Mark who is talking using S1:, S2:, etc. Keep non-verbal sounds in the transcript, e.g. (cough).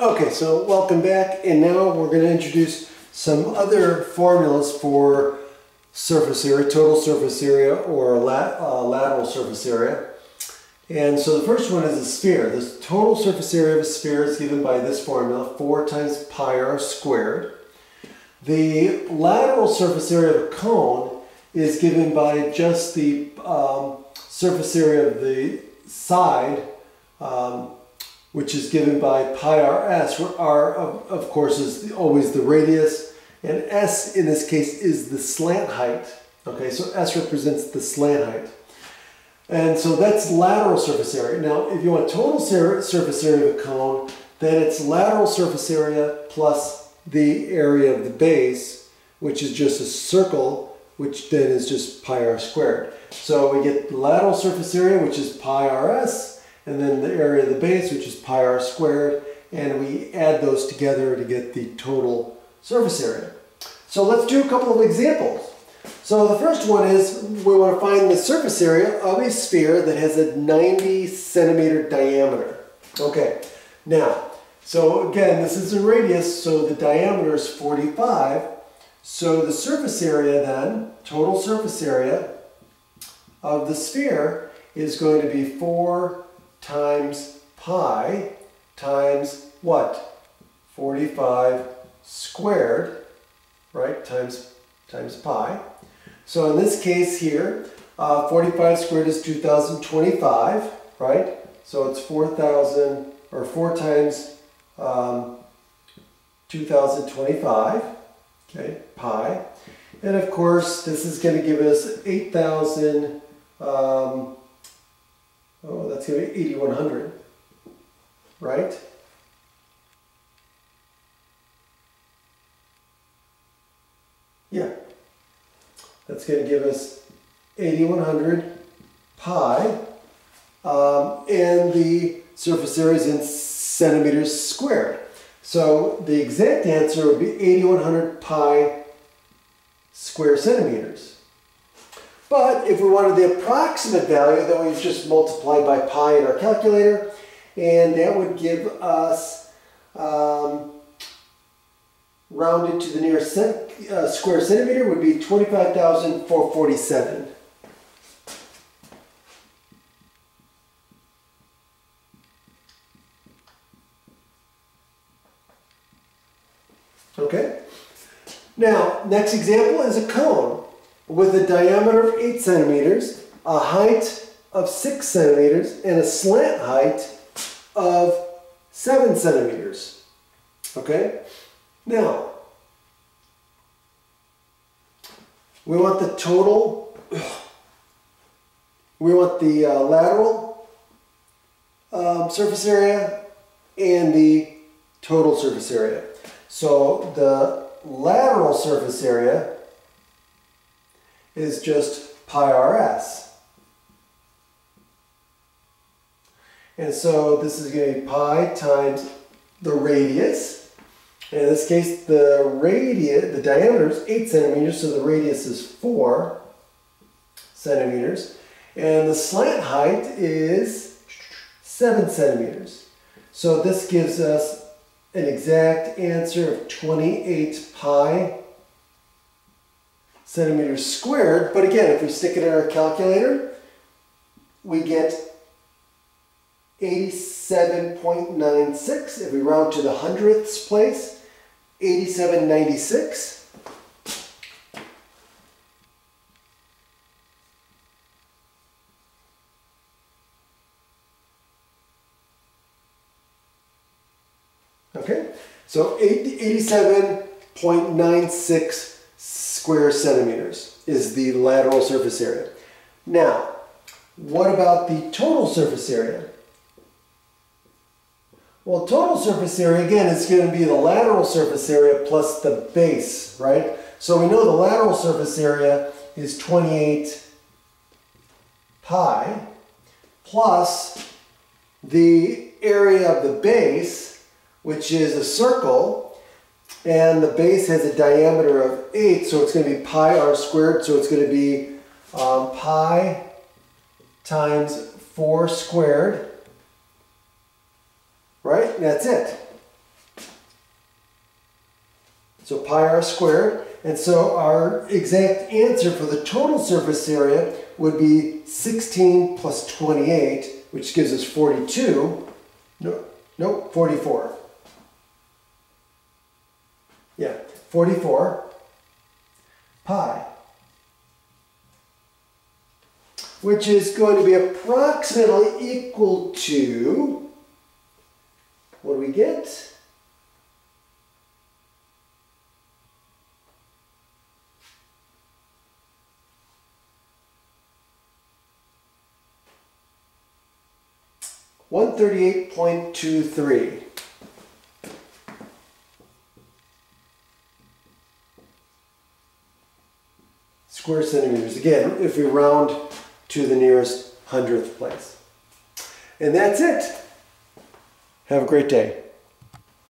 S1: Okay, so welcome back, and now we're going to introduce some other formulas for surface area, total surface area, or lat, uh, lateral surface area. And so the first one is a sphere. The total surface area of a sphere is given by this formula, 4 times pi r squared. The lateral surface area of a cone is given by just the um, surface area of the side, um, which is given by pi rs, where r, of, of course, is always the radius, and s in this case is the slant height. Okay, so s represents the slant height. And so that's lateral surface area. Now, if you want total surface area of a cone, then it's lateral surface area plus the area of the base, which is just a circle, which then is just pi r squared. So we get lateral surface area, which is pi rs, and then the area of the base, which is pi r squared, and we add those together to get the total surface area. So let's do a couple of examples. So the first one is we want to find the surface area of a sphere that has a 90 centimeter diameter. Okay, now, so again, this is a radius, so the diameter is 45. So the surface area then, total surface area of the sphere is going to be 4 times pi times what? 45 squared, right, times, times pi. So in this case here, uh, 45 squared is 2025, right? So it's 4,000 or 4 times um, 2025, okay, pi. And of course, this is going to give us 8,000, um, oh, that's going to be 8,100, right? Yeah. That's going to give us 8100 pi. Um, and the surface area is in centimeters squared. So the exact answer would be 8100 pi square centimeters. But if we wanted the approximate value, then we just multiply by pi in our calculator, and that would give us um, rounded to the nearest cent, uh, square centimeter would be 25,447. Okay. Now, next example is a cone with a diameter of 8 centimeters, a height of 6 centimeters, and a slant height of 7 centimeters. Okay? Now, we want the total, (clears throat) we want the uh, lateral um, surface area and the total surface area. So the lateral surface area is just pi rs. And so this is going to be pi times the radius in this case, the radius, the diameter is 8 centimeters, so the radius is 4 centimeters. And the slant height is 7 centimeters. So this gives us an exact answer of 28 pi centimeters squared. But again, if we stick it in our calculator, we get 87.96. If we round to the hundredths place, 87.96. Okay, so 87.96 square centimeters is the lateral surface area. Now, what about the total surface area? Well, total surface area, again, is going to be the lateral surface area plus the base, right? So we know the lateral surface area is 28 pi plus the area of the base, which is a circle, and the base has a diameter of 8, so it's going to be pi r squared, so it's going to be um, pi times 4 squared right? That's it. So pi r squared. And so our exact answer for the total surface area would be 16 plus 28, which gives us 42. No, no, 44. Yeah, 44 pi, which is going to be approximately equal to, what do we get? One thirty-eight point two three. Square centimeters. Again, if we round to the nearest hundredth place. And that's it. Have a great day.